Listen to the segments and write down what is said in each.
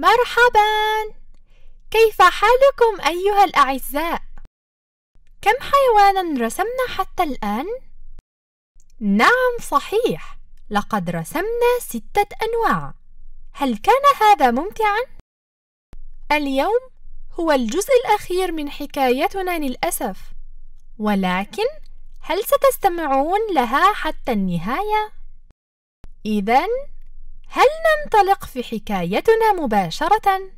مرحبا كيف حالكم أيها الأعزاء؟ كم حيوانا رسمنا حتى الآن؟ نعم صحيح لقد رسمنا ستة أنواع هل كان هذا ممتعا؟ اليوم هو الجزء الأخير من حكايتنا للأسف ولكن هل ستستمعون لها حتى النهاية؟ إذا هل ننطلق في حكايتنا مباشرة؟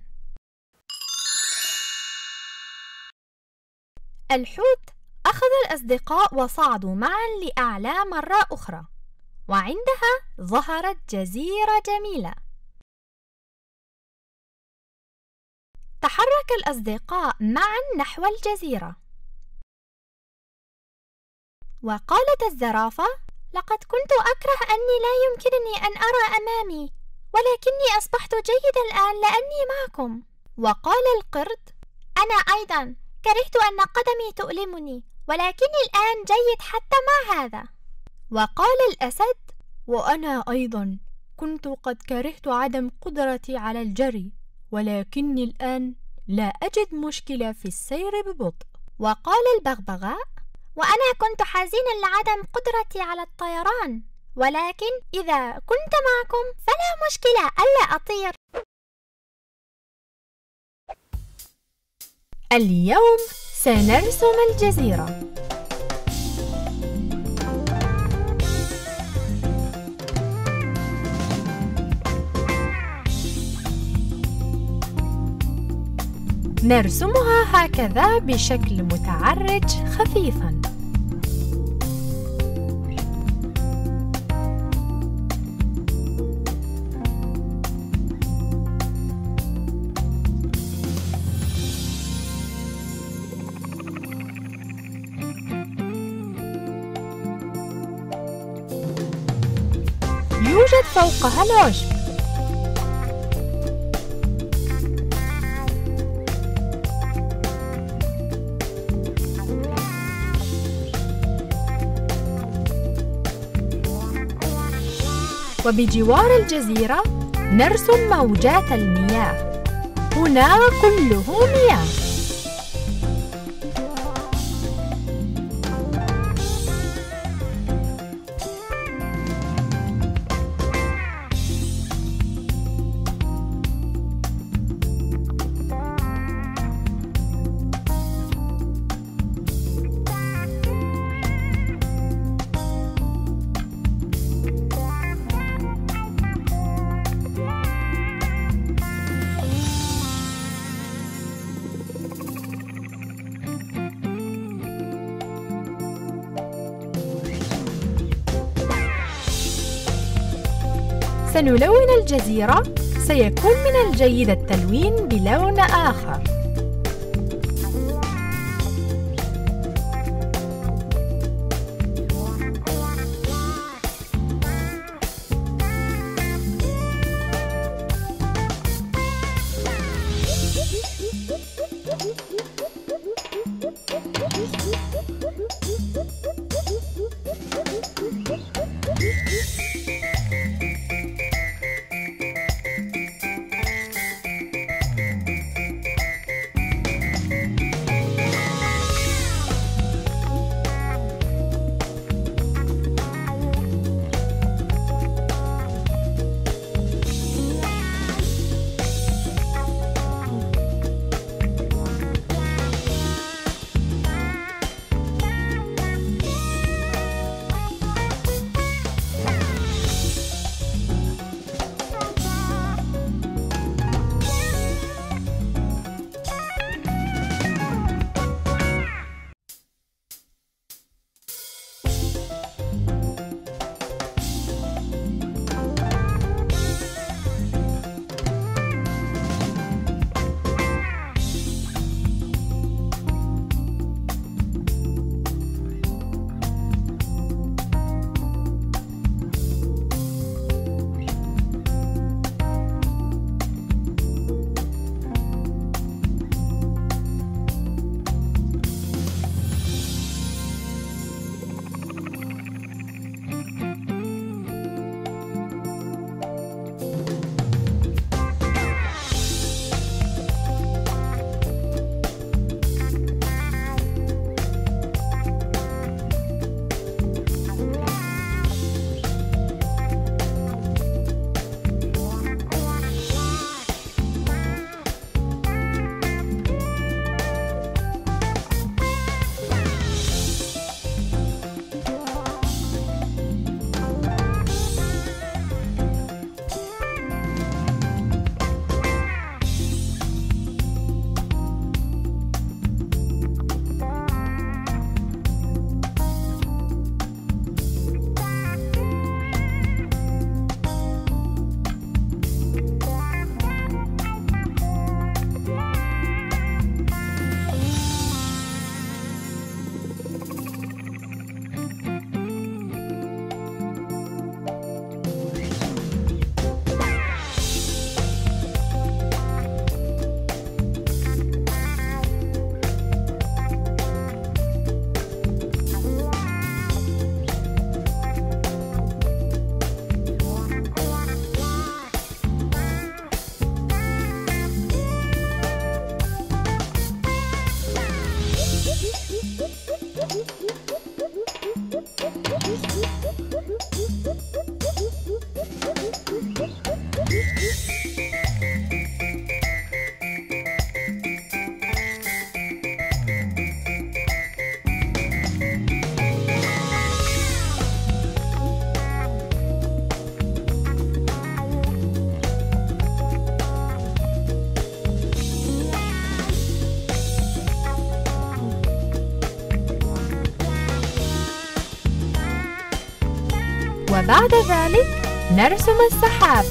الحوت أخذ الأصدقاء وصعدوا معا لأعلى مرة أخرى وعندها ظهرت جزيرة جميلة تحرك الأصدقاء معا نحو الجزيرة وقالت الزرافة لقد كنت أكره أني لا يمكنني أن أرى أمامي ولكني أصبحت جيدة الآن لأني معكم. وقال القرد أنا أيضا كرهت أن قدمي تؤلمني ولكني الآن جيد حتى مع هذا. وقال الأسد وأنا أيضا كنت قد كرهت عدم قدرتي على الجري ولكني الآن لا أجد مشكلة في السير ببطء. وقال البغبغاء وأنا كنت حزينا لعدم قدرتي على الطيران. ولكن إذا كنت معكم فلا مشكلة ألا أطير. اليوم سنرسم الجزيرة. نرسمها هكذا بشكل متعرج خفيفاً. يوجد فوقها العشب وبجوار الجزيرة نرسم موجات المياه. هنا كله مياه سنلون الجزيرة. سيكون من الجيد التلوين بلون آخر. وبعد ذلك نرسم السحاب.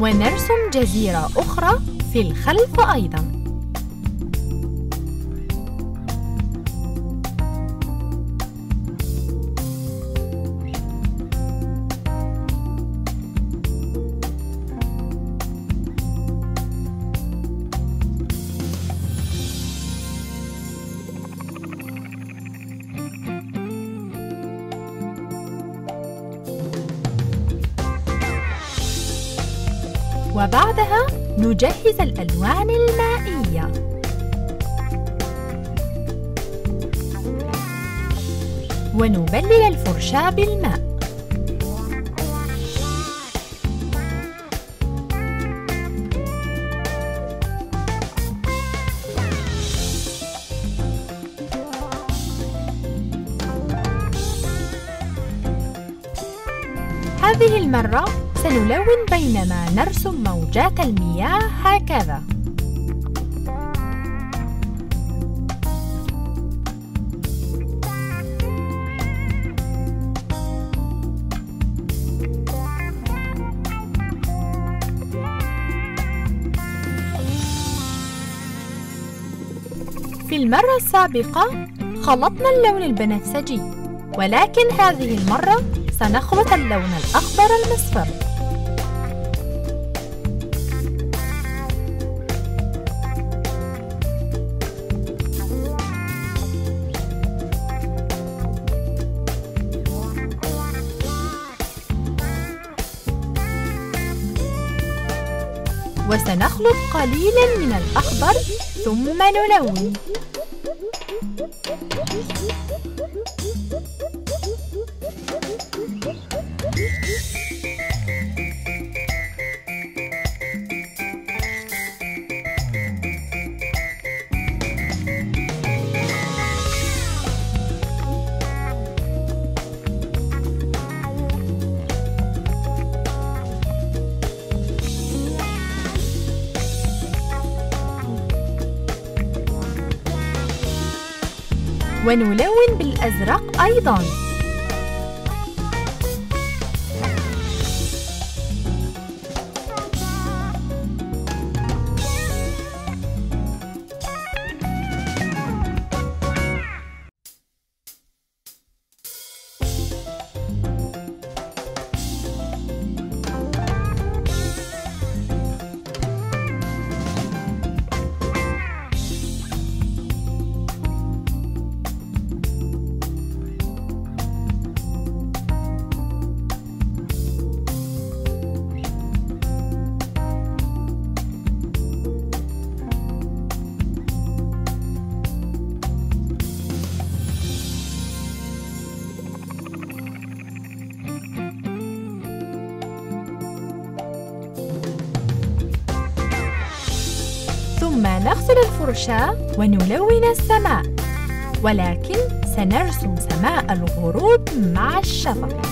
ونرسم جزيرة أخرى في الخلف أيضاً. وبعدها نجهز الألوان المائية. ونبلل الفرشاة بالماء. هذه المرة سنلون بينما نرسم موجات المياه هكذا. في المرة السابقة خلطنا اللون البنفسجي ولكن هذه المرة سنخلط اللون الأخضر المصفر. وسنخلط قليلا من الأخضر ثم نلون ونلون بالأزرق أيضاً. نغسل الفرشاة ونلون السماء ولكن سنرسم سماء الغروب مع الشفق.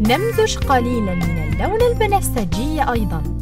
نمزج قليلا من اللون البنفسجي أيضاً.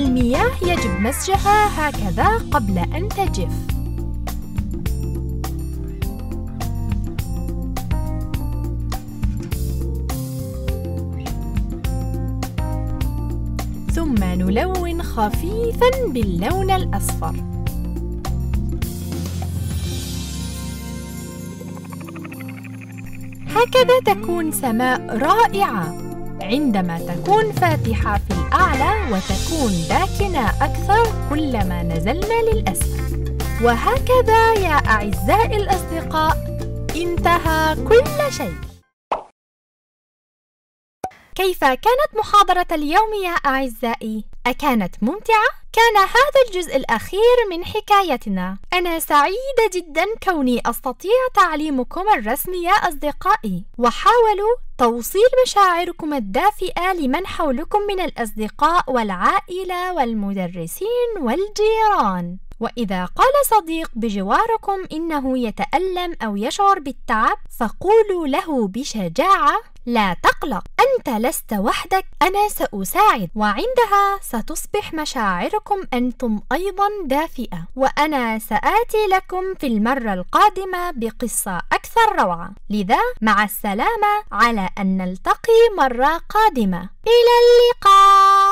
المياه يجب مزجها هكذا قبل أن تجف. ثم نلون خفيفاً باللون الأصفر. هكذا تكون سماء رائعة. عندما تكون فاتحة في الأعلى وتكون داكنة أكثر كلما نزلنا للأسفل وهكذا يا أعزائي الأصدقاء انتهى كل شيء كيف كانت محاضرة اليوم يا أعزائي؟ أكانت ممتعة؟ كان هذا الجزء الأخير من حكايتنا. أنا سعيدة جدا كوني أستطيع تعليمكم الرسم يا أصدقائي. وحاولوا توصيل مشاعركم الدافئة لمن حولكم من الأصدقاء والعائلة والمدرسين والجيران. وإذا قال صديق بجواركم إنه يتألم أو يشعر بالتعب فقولوا له بشجاعة لا تقلق أنت لست وحدك أنا سأساعد. وعندها ستصبح مشاعركم أنتم أيضا دافئة. وأنا سآتي لكم في المرة القادمة بقصة أكثر روعة. لذا مع السلامة على أن نلتقي مرة قادمة. إلى اللقاء!